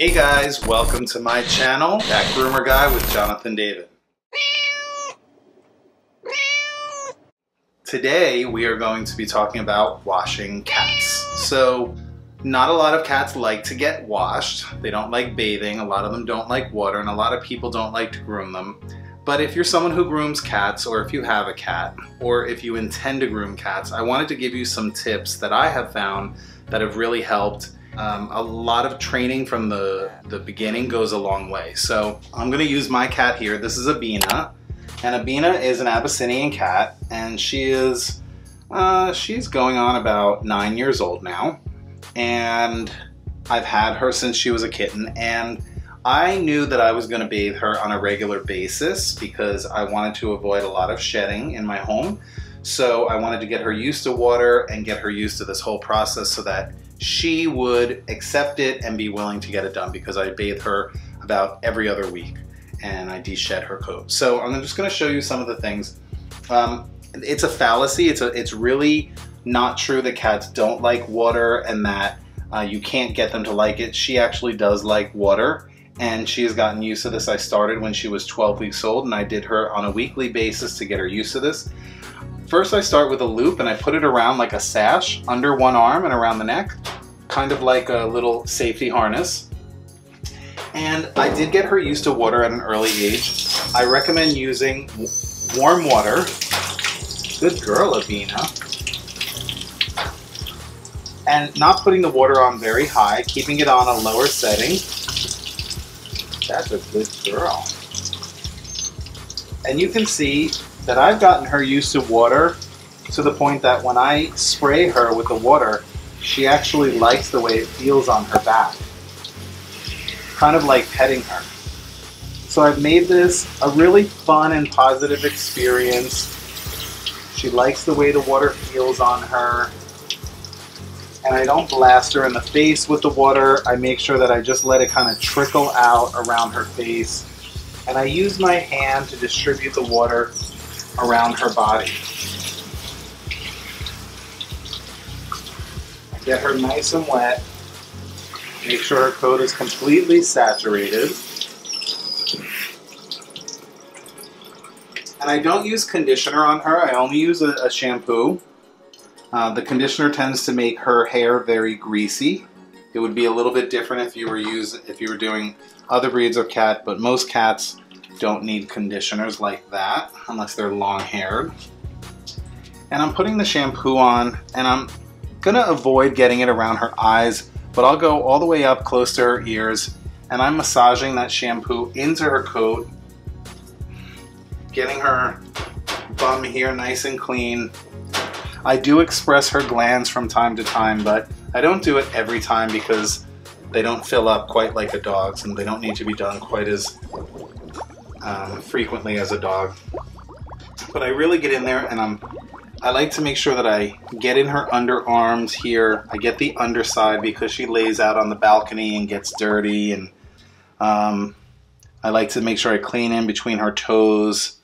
Hey guys, welcome to my channel, That Groomer Guy with Jonathan David. Today we are going to be talking about washing cats. So, not a lot of cats like to get washed. They don't like bathing, a lot of them don't like water, and a lot of people don't like to groom them. But if you're someone who grooms cats, or if you have a cat, or if you intend to groom cats, I wanted to give you some tips that I have found that have really helped um, a lot of training from the, the beginning goes a long way. So I'm gonna use my cat here. This is Abina. And Abina is an Abyssinian cat and she is, uh, she's going on about nine years old now. And I've had her since she was a kitten and I knew that I was going to bathe her on a regular basis because I wanted to avoid a lot of shedding in my home. So I wanted to get her used to water and get her used to this whole process so that she would accept it and be willing to get it done because I bathe her about every other week and I de-shed her coat. So I'm just gonna show you some of the things. Um, it's a fallacy, it's, a, it's really not true that cats don't like water and that uh, you can't get them to like it. She actually does like water and she has gotten used to this. I started when she was 12 weeks old and I did her on a weekly basis to get her used to this. First I start with a loop and I put it around like a sash under one arm and around the neck, kind of like a little safety harness. And I did get her used to water at an early age. I recommend using warm water. Good girl, Abina. And not putting the water on very high, keeping it on a lower setting. That's a good girl. And you can see that I've gotten her used to water to the point that when I spray her with the water, she actually likes the way it feels on her back. Kind of like petting her. So I've made this a really fun and positive experience. She likes the way the water feels on her. And I don't blast her in the face with the water. I make sure that I just let it kind of trickle out around her face. And I use my hand to distribute the water around her body. Get her nice and wet. Make sure her coat is completely saturated. And I don't use conditioner on her, I only use a, a shampoo. Uh, the conditioner tends to make her hair very greasy. It would be a little bit different if you were using if you were doing other breeds of cat, but most cats don't need conditioners like that unless they're long haired. And I'm putting the shampoo on and I'm gonna avoid getting it around her eyes, but I'll go all the way up close to her ears and I'm massaging that shampoo into her coat, getting her bum here nice and clean. I do express her glands from time to time, but I don't do it every time because they don't fill up quite like a dog's and they don't need to be done quite as um, frequently as a dog. But I really get in there and I'm I like to make sure that I get in her underarms here. I get the underside because she lays out on the balcony and gets dirty and um, I like to make sure I clean in between her toes.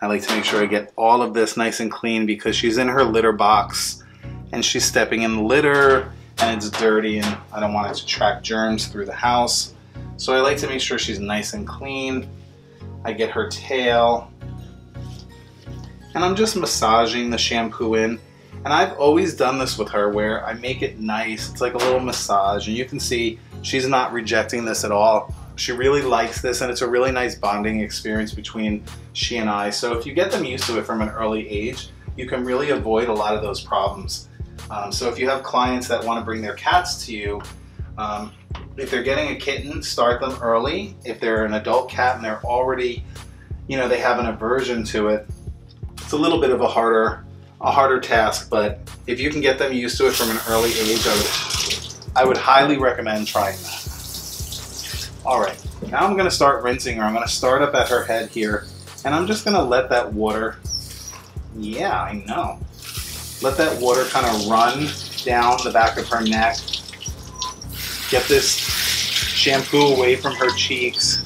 I like to make sure I get all of this nice and clean because she's in her litter box and she's stepping in the litter and it's dirty and I don't want it to track germs through the house. So I like to make sure she's nice and clean. I get her tail, and I'm just massaging the shampoo in. And I've always done this with her where I make it nice. It's like a little massage, and you can see she's not rejecting this at all. She really likes this, and it's a really nice bonding experience between she and I. So if you get them used to it from an early age, you can really avoid a lot of those problems. Um, so if you have clients that want to bring their cats to you, um, if they're getting a kitten, start them early. If they're an adult cat and they're already, you know, they have an aversion to it, it's a little bit of a harder, a harder task. But if you can get them used to it from an early age, I would, I would highly recommend trying that. All right, now I'm gonna start rinsing her. I'm gonna start up at her head here, and I'm just gonna let that water, yeah, I know. Let that water kind of run down the back of her neck, Get this shampoo away from her cheeks.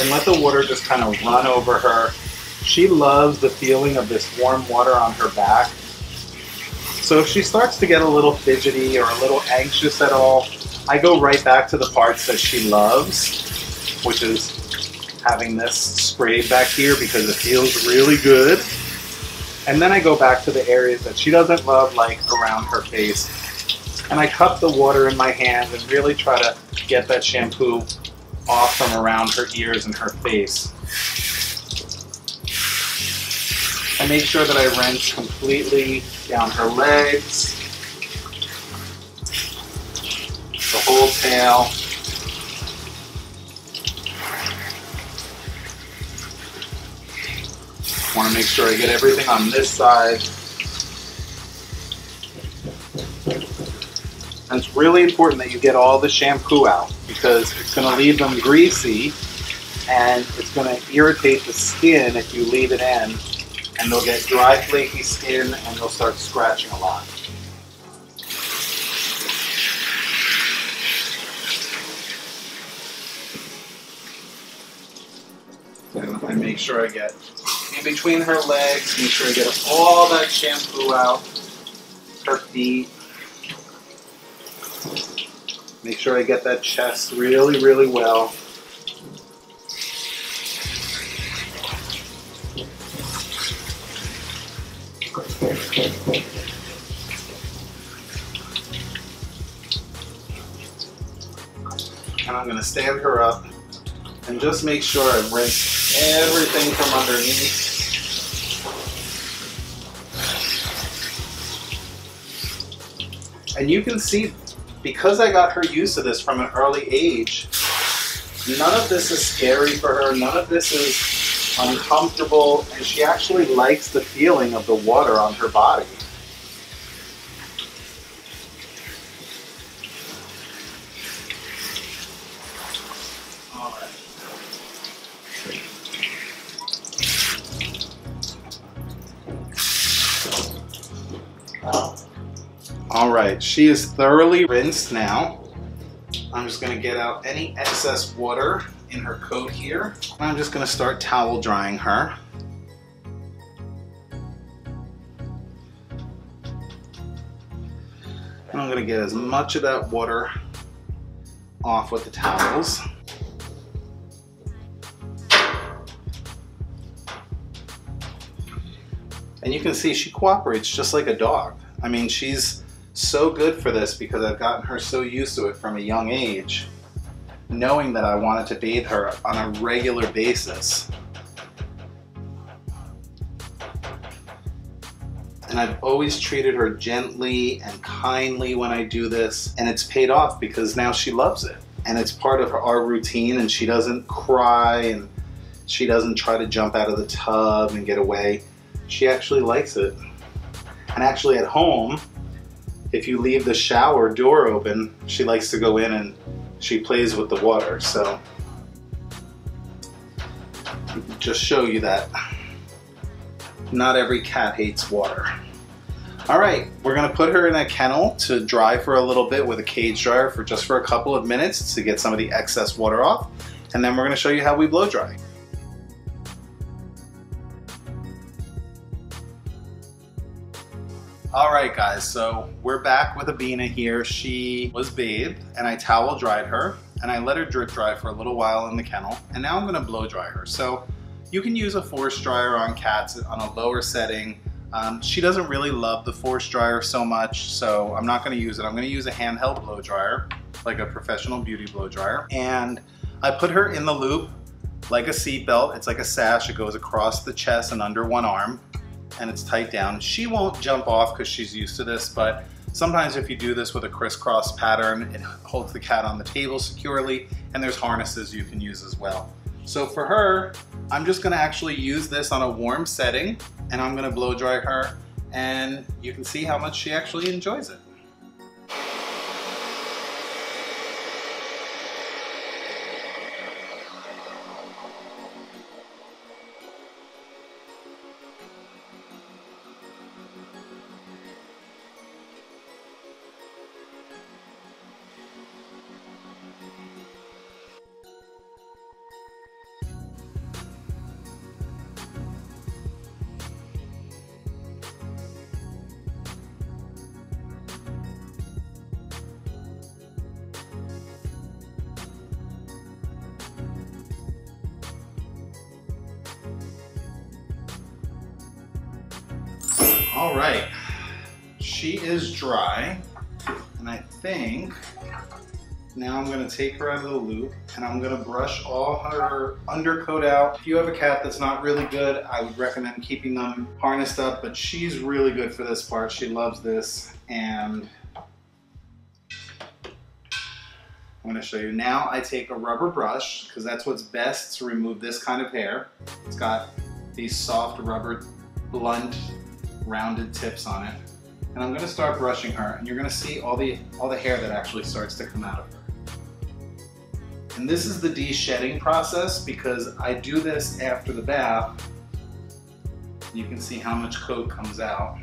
And let the water just kind of run over her. She loves the feeling of this warm water on her back. So if she starts to get a little fidgety or a little anxious at all, I go right back to the parts that she loves, which is having this sprayed back here because it feels really good. And then I go back to the areas that she doesn't love, like around her face. And I cup the water in my hand and really try to get that shampoo off from around her ears and her face. I make sure that I rinse completely down her legs, the whole tail. Want to make sure I get everything on this side. And it's really important that you get all the shampoo out because it's going to leave them greasy and it's going to irritate the skin if you leave it in and they'll get dry flaky skin and they'll start scratching a lot. I make sure I get in between her legs, make sure I get all that shampoo out, her feet. Make sure I get that chest really, really well. And I'm going to stand her up and just make sure I rinse everything from underneath. And you can see, because I got her used to this from an early age, none of this is scary for her, none of this is uncomfortable, and she actually likes the feeling of the water on her body. Right, she is thoroughly rinsed now. I'm just gonna get out any excess water in her coat here. And I'm just gonna start towel drying her. And I'm gonna get as much of that water off with the towels. And you can see she cooperates just like a dog. I mean, she's so good for this because I've gotten her so used to it from a young age, knowing that I wanted to bathe her on a regular basis. And I've always treated her gently and kindly when I do this, and it's paid off because now she loves it. And it's part of our routine, and she doesn't cry and she doesn't try to jump out of the tub and get away. She actually likes it. And actually, at home, if you leave the shower door open, she likes to go in and she plays with the water. So just show you that not every cat hates water. All right, we're gonna put her in a kennel to dry for a little bit with a cage dryer for just for a couple of minutes to get some of the excess water off. And then we're gonna show you how we blow dry. All right, guys, so we're back with Abina here. She was bathed and I towel dried her and I let her drip dry for a little while in the kennel. And now I'm gonna blow dry her. So you can use a force dryer on cats on a lower setting. Um, she doesn't really love the force dryer so much, so I'm not gonna use it. I'm gonna use a handheld blow dryer, like a professional beauty blow dryer. And I put her in the loop like a seatbelt. It's like a sash. It goes across the chest and under one arm and it's tight down. She won't jump off because she's used to this, but sometimes if you do this with a crisscross pattern, it holds the cat on the table securely, and there's harnesses you can use as well. So for her, I'm just gonna actually use this on a warm setting, and I'm gonna blow dry her, and you can see how much she actually enjoys it. All right, she is dry, and I think now I'm gonna take her out of the loop and I'm gonna brush all her undercoat out. If you have a cat that's not really good, I would recommend keeping them harnessed up, but she's really good for this part. She loves this and I'm gonna show you. Now I take a rubber brush because that's what's best to remove this kind of hair. It's got these soft rubber blunt rounded tips on it. And I'm gonna start brushing her and you're gonna see all the, all the hair that actually starts to come out of her. And this is the de-shedding process because I do this after the bath. You can see how much coat comes out.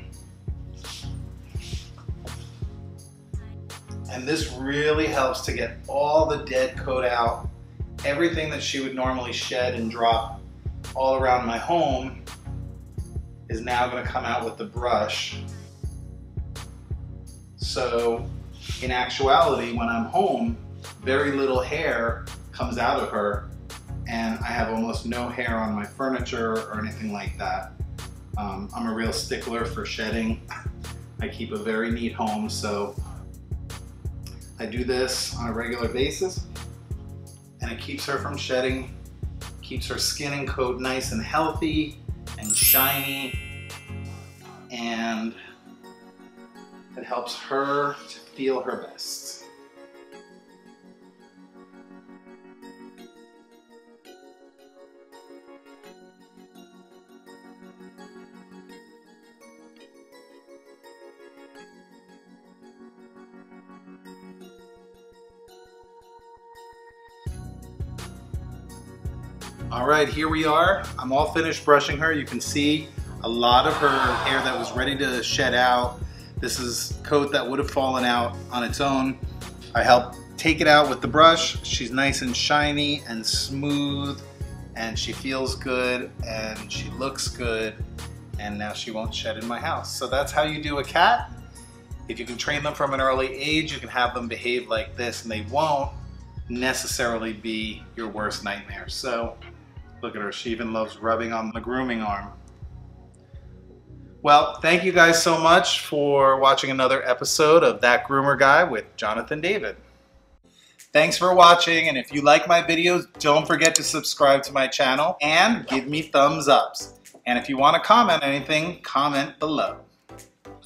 And this really helps to get all the dead coat out. Everything that she would normally shed and drop all around my home is now gonna come out with the brush. So in actuality, when I'm home, very little hair comes out of her and I have almost no hair on my furniture or anything like that. Um, I'm a real stickler for shedding. I keep a very neat home, so I do this on a regular basis and it keeps her from shedding, keeps her skin and coat nice and healthy and shiny, and it helps her to feel her best. Right, here we are. I'm all finished brushing her. You can see a lot of her hair that was ready to shed out. This is coat that would have fallen out on its own. I helped take it out with the brush. She's nice and shiny and smooth and she feels good and she looks good and now she won't shed in my house. So that's how you do a cat. If you can train them from an early age, you can have them behave like this and they won't necessarily be your worst nightmare. So Look at her, she even loves rubbing on the grooming arm. Well, thank you guys so much for watching another episode of That Groomer Guy with Jonathan David. Thanks for watching, and if you like my videos, don't forget to subscribe to my channel and give me thumbs ups. And if you want to comment anything, comment below.